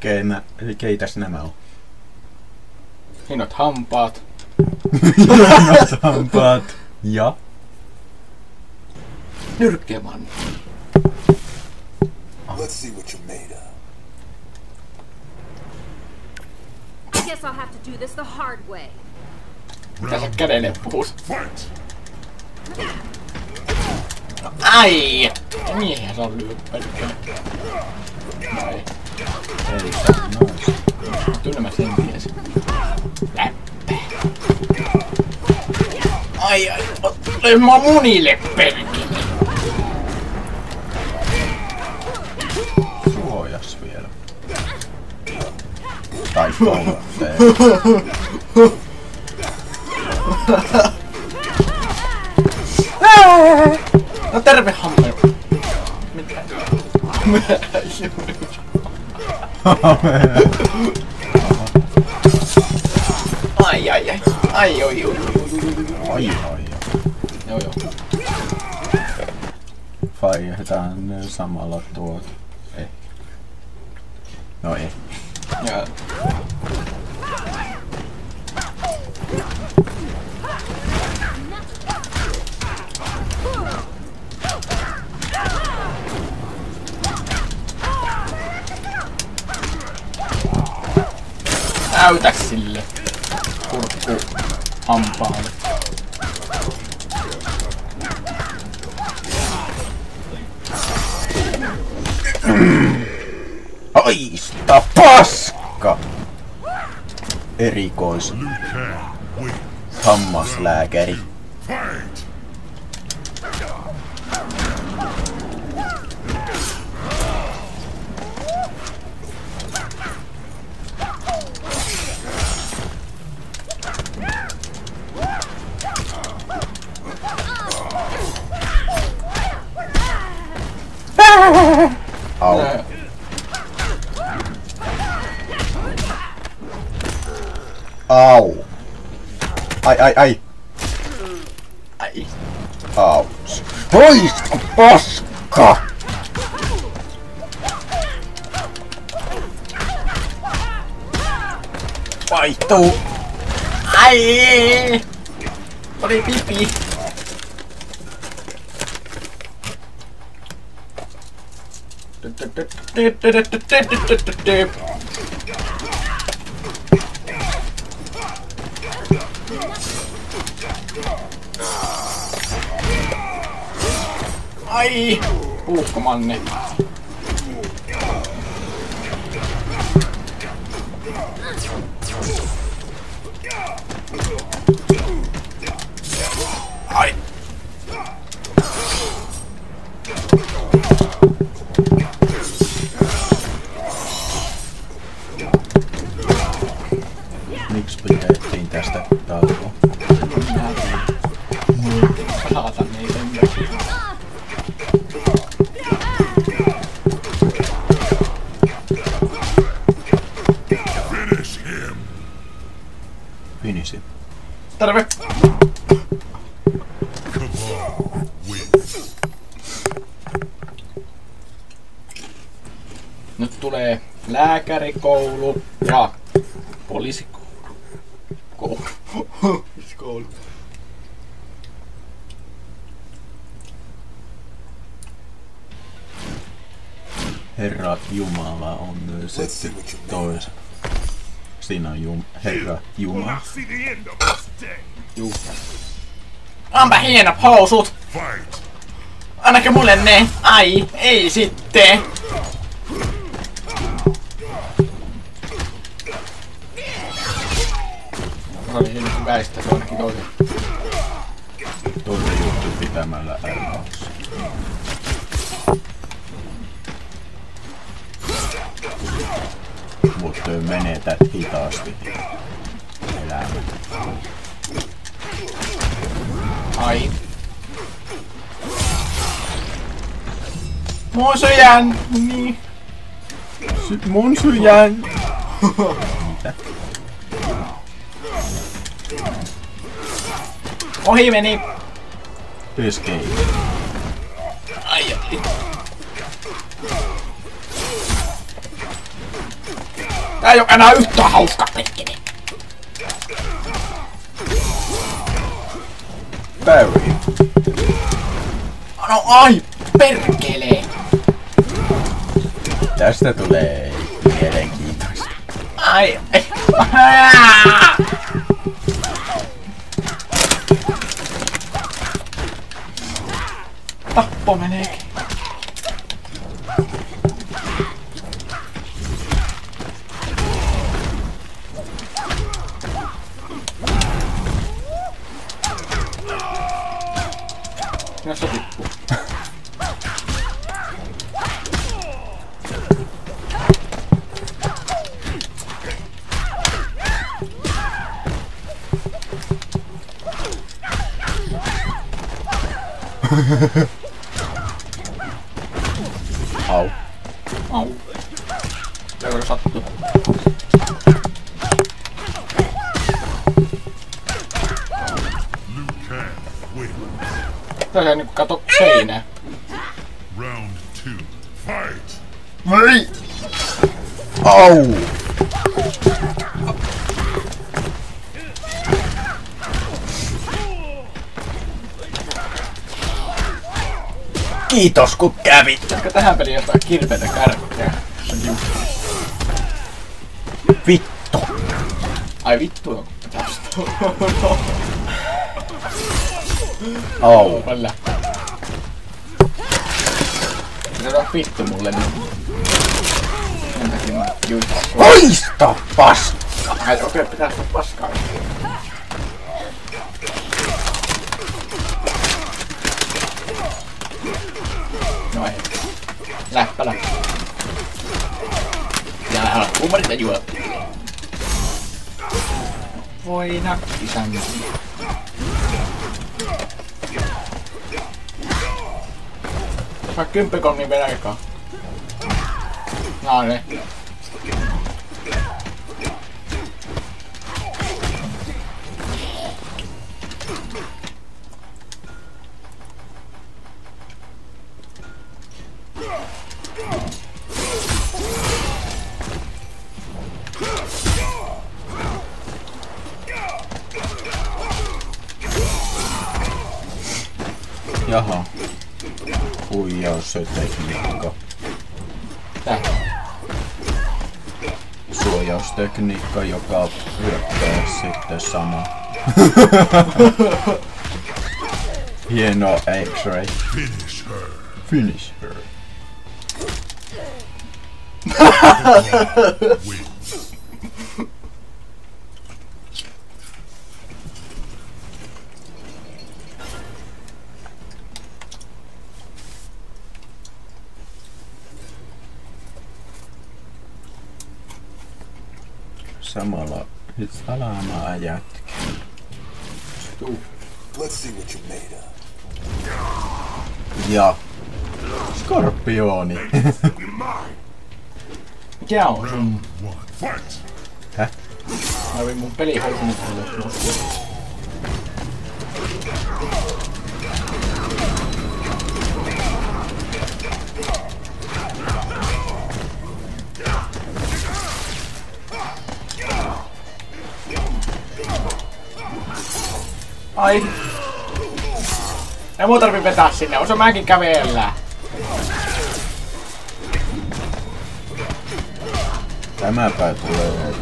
Keinä, keitäs nämä on? Hienot hampaat. Hienot hampaat. Ja? Nyrkkeemanni. Let's see what you're made of. I guess I'll have to do this the hard way. Mitä sä kädelle puhus? Ai! Niinhän se on lyhyt pelkkää. Ai. Kyllä mä sen tiesin. Läppä. Ai ai, ottele mä munille perkele. Suojas vielä. Tai poltteen. No terve hammer. Mitä? Ai ai ai. Ai oi oi. Ai ai. Joo joo. Vaihdetaan samalla tuot. Ei. No ei. Aista paska! Erikois. Hammaslääkäri. Au. Au. Ai ai ai. Ai. Aus. Hoisko paska! Vaihtuu. Ai. Oli pipi. Ai! Puukkomanne. Ai! Terve! Nyt tulee lääkärikoulu ja poliisikoulu. Koulu. Poliisikoulu. Herra Jumala on myös Let's on Jum, Herra day. Juu. Onpa hienot housut! Annake mulle ne! Ai, ei sitten! Se oli siinä väistä, se ainakin toisen. Juttu pitämällä R-maussa. Mutta menetät hitaasti. Elämä. Ai. Mun sydän! Niin. Sy- mun sydän! Mitä? Ohi meni! Escape. Tää ei oo enää yhtä hauska perkele. Barry. No ai, perkele. Tästä tulee mielenkiintoista. Ai. Tappo meneekin. No se tippuu. Au. Tässä niinku kato seinää. Round two. Fight! Voi! Au! Kiitos kun kävit. Ehkä tähän peliin jotain kirpeitä kärkkää. Se. Vittu. Ai vittu on tästä. Au. Välillä. Se on vittu mulle nyt. Sen takia mä juin. Poista paska. Ai okei, pitää sitä paskaa. No ei. Läppä läppä. Ja älä kummarita juo. Voi nakki sanni. Saa kymppikonni velkaa. No niin. Se tekniikka. Tää. Suojaustekniikka, joka hyökkää sitten sama. Hieno X-ray. Finish her. Finish her. Samalla nyt salaamaa jätkä. Let's see what you're made of. Ja Skorpioni. Mikä on sun? Häh? Mä vin mun peli housunut Ai. Ei muu tarvi vetää sinne, osa mäkin kävellä. Tämäpä tulee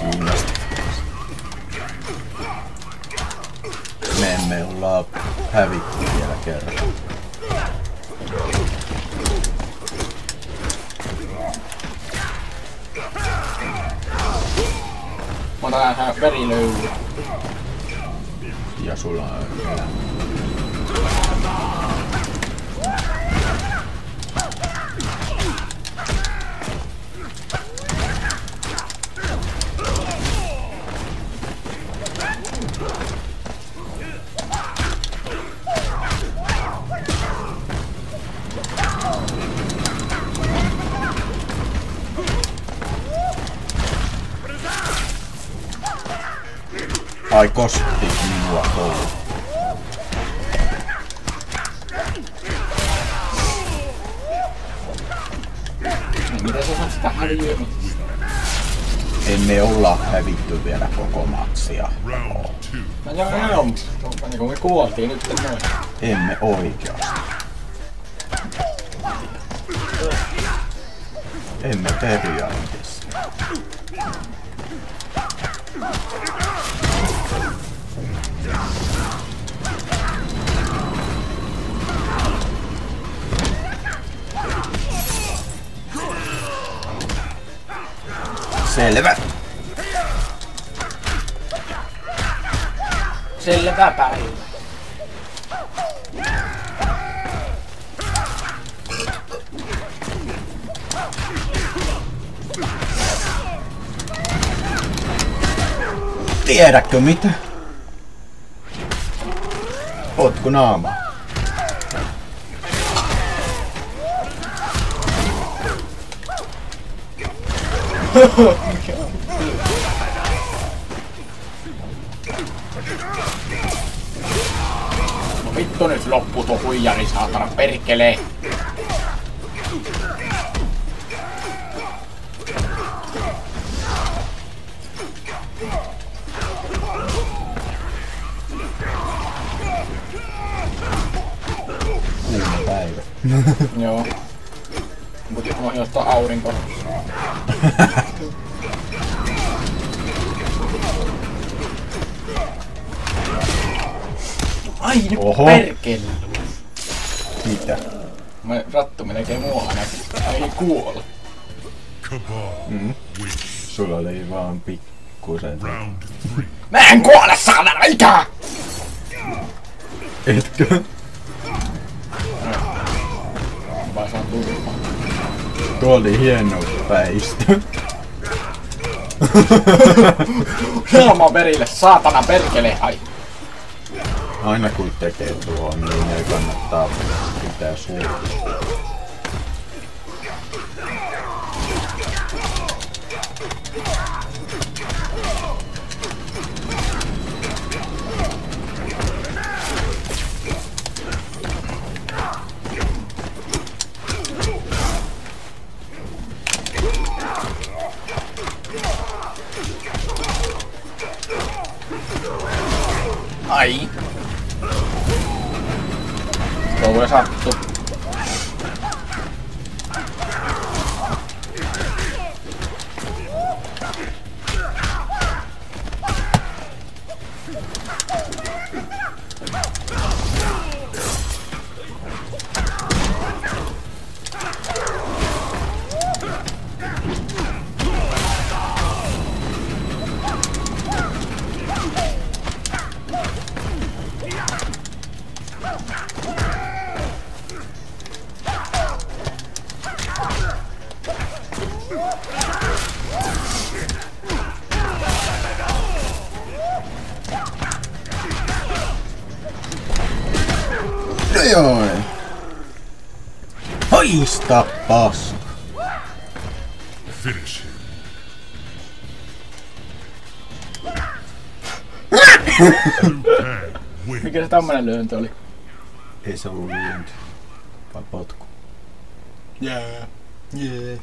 kiinnostavaa. Me emme olla hävitty vielä kerran. Mä otan tähän verilöyly. Ja sulla on elämä. Ai kosti minua koulu. Miten sä saat sitä häviöä? En me olla hävitty vielä koko matsia. Two. No joo, joo, joo. mutta Niin kuin me kuoltiin nyt noin. Emme oikeasti. Emme periaatteessa. Selvä. Selvä päivä. Tiedätkö mitä? Potku naama. No vittu nyt loppu tuo huijari saatana perkelee. Joo. Mut mä ottaa aurinko. Oho. perkele. Mitä? Mä rattu melkein mua näkyy. Kuolla. Cabal Mm. wins. Sulla oli vaan pikkusen. Mä en kuole saatana ikää! Etkö? Vai saan turpaa. Tuo oli hieno päistö. Helma perille, saatana perkele, ai. Aina kun tekee tuon, niin ei kannattaa pitää suuta. Ai. Tuo voi sattu. No joo. Haista paska. Finish. Mikä se tämmönen lyönti oli? Ei se ollut lyönti. Vai potku. Jää. Jee.